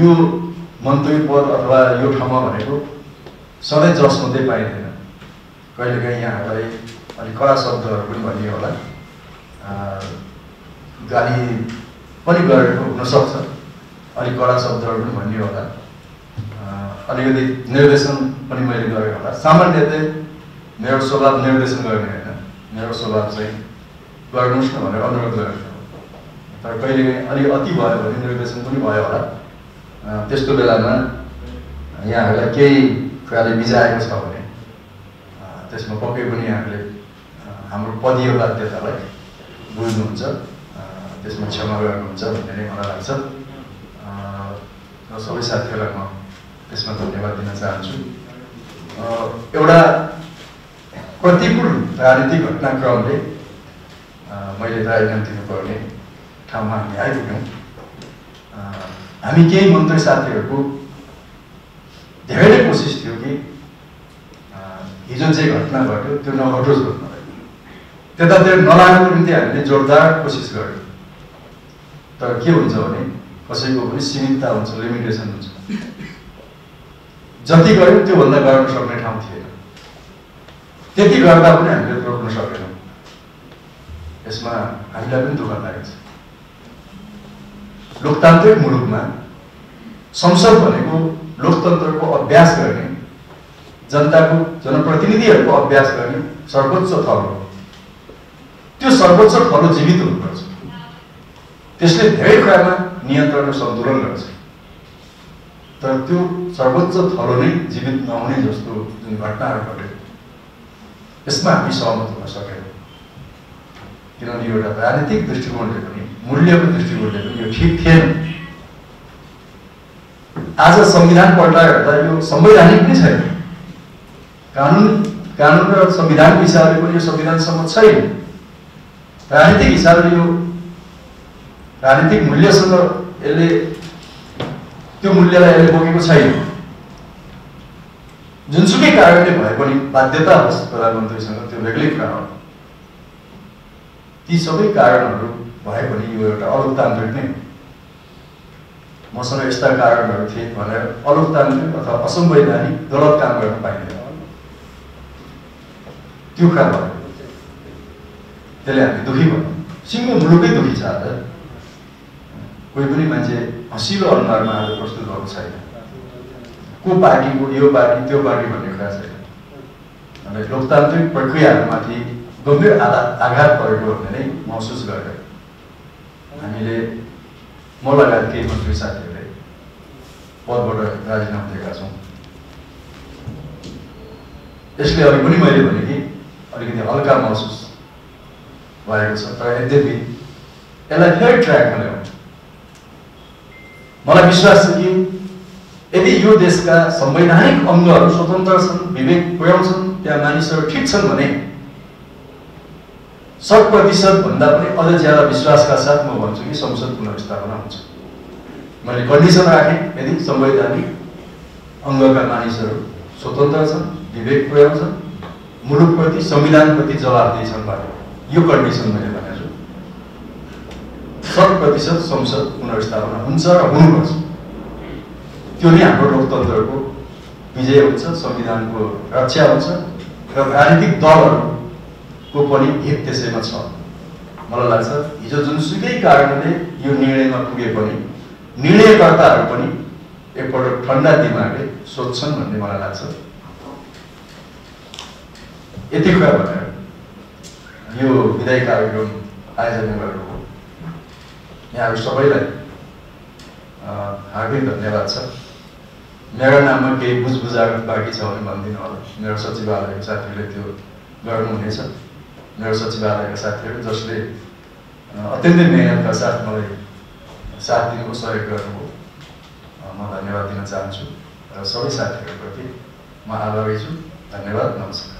यो मन्त्री पद अथवा यो ठाउँमा भनेको सधैँ जस मात्रै पाइँदैन। कहिलेकाहीँ यहाँहरूलाई अलिक कडा शब्दहरू पनि भनियो होला। गाली पनि गरेको हुनसक्छ। अलिक कडा शब्दहरू पनि भनियो होला। अलिकति निर्देशन पनि मैले गरेँ होला। सामान्य चाहिँ मेरो स्वभाव निर्देशन गर्ने होइन। मेरो स्वभाव चाहिँ गर्नुहोस् न भनेर अनुरोध गरेको तर कहिले अलिक अति भयो भने निर्देशन पनि भयो होला। त्यस्तो बेलामा यहाँहरूलाई केही कुराले बिजाएको छ भने त्यसमा पक्कै पनि यहाँहरूले हाम्रो पदीय बाध्यतालाई बुझ्नुहुन्छ त्यसमा क्षमा गर्नुहुन्छ भन्ने नै मलाई लाग्छ। र सबै साथीहरूलाई म त्यसमा धन्यवाद दिन चाहन्छु। एउटा प्रतिकूल राजनीतिक घटनाक्रमले मैले राजीनामा दिनुपर्ने ठाउँमा हामी आइपुग्यौँ। हामी केही मन्त्री साथीहरूको धेरै कोसिस थियो कि हिजो जे घटना घट्यो त्यो नघटोस् भन्नलाई त्यतातिर नलाग्नुको निम्ति हामीले जोरदार कोसिस गऱ्यौँ तर के हुन्छ भने कसैको पनि सीमितता हुन्छ लिमिटेसन हुन्छ जति गऱ्यौँ त्योभन्दा गर्न सक्ने ठाउँ थिएन त्यति गर्दा पनि हामीले रोक्न सकेनौँ यसमा हामीलाई पनि दुःख लागेको छ लोकतान्त्रिक मुलुकमा संसद भनेको लोकतन्त्रको अभ्यास गर्ने जनताको जनप्रतिनिधिहरूको अभ्यास गर्ने सर्वोच्च थलो त्यो सर्वोच्च थलो जीवित हुनुपर्छ। त्यसले धेरै कुरामा नियन्त्रण र सन्तुलन गर्छ। तर त्यो सर्वोच्च थलो नै जीवित नहुने जस्तो जुन घटनाहरू घट्यो यसमा हामी सहमत हुन सकेनौँ। किनभने एउटा राजनीतिक दृष्टिकोणले पनि मूल्यको दृष्टिकोणले पनि यो ठिक थिएन आज संविधान पल्टाएर हेर्दा यो संवैधानिक नै छैन कानुन कानुन र संविधानको हिसाबले पनि यो संविधानसम्म छैन राजनीतिक हिसाबले यो राजनीतिक मूल्यसँग यसले त्यो मूल्यलाई यसले बोकेको छैन जुनसुकै कारणले भए पनि बाध्यता होस् प्रधानमन्त्रीसँग त्यो बेग्लै कुरा हो ती सबै कारणहरू भए पनि यो एउटा अलोकतान्त्रिक नै मसँग यस्ता कारणहरू थिए भनेर अलोकतान्त्रिक अथवा असंवैधानिक गलत काम गर्न पाइँदैन। त्यो कुरा भयो। त्यसले हामी दुःखी भयौँ। सिङ्गो मुलुकै दुःखी छ आज। कोही पनि मान्छे हँसिलो अनुहारमा आज प्रस्तुत भएको छैन। को पार्टीको यो पार्टी त्यो पार्टी भन्ने कुरा छैन। अनि लोकतान्त्रिक प्रक्रियाहरूमाथि गम्भीर आधा आघात परेको भन्ने नै महसुस गरेर हामीले म लगायत केही मन्त्री साथीहरूले। पदबाट राजीनामा दिएका छौँ। यसले अघि पनि मैले भने कि अलिकति हल्का महसुस भएको छ तर यद्यपि यसलाई फेरि ट्र्याकमा ल्याउँ मलाई विश्वास छ कि यदि यो देशका संवैधानिक अङ्गहरू स्वतन्त्र छन् विवेक पुर्याउँछन् त्यहाँ मानिसहरू ठिक छन् भने शत प्रतिशत भन्दा पनि अझ ज्यादा विश्वासका साथ म भन्छु कि संसद पुनर्स्थापना हुन्छ। मैले कन्डिसन राखेँ यदि संवैधानिक अङ्गका मानिसहरू स्वतन्त्र छन् विवेक पुर्याउँछन् मुलुकप्रति संविधानप्रति जवाबदेही छन् भने यो कन्डिसन मैले भनेको छु। शत प्रतिशत संसद पुनर्स्थापना हुन्छ र हुनुपर्छ। त्यो नै हाम्रो लोकतन्त्रको विजय हुन्छ संविधानको रक्षा हुन्छ र राजनीतिक दलहरूको पनि हित त्यसैमा छ। मलाई लाग्छ हिजो जुनसुकै कारणले यो निर्णयमा पुगे पनि निर्णयकर्ताहरू पनि एकपल्ट ठन्डा दिमागले सोध्छन् भन्ने मलाई लाग्छ। यति कुरा भनेर यो विदाय कार्यक्रम आयोजना गरेको हो। यहाँहरू सबैलाई हार्दिक धन्यवाद छ। मेरो नाममा केही बुझबुझाएको बाँकी छ भने भनिदिनु होला। मेरो सचिवालयको साथीहरूले त्यो गर्नुहुनेछ। मेरो सचिवालयका साथीहरू जसले अत्यन्तै मेहनतका साथ मलाई साथ दिनुको सहयोग गर्नुभयो म धन्यवाद दिन चाहन्छु र सबै साथीहरूप्रति म आभारी छु धन्यवाद नमस्कार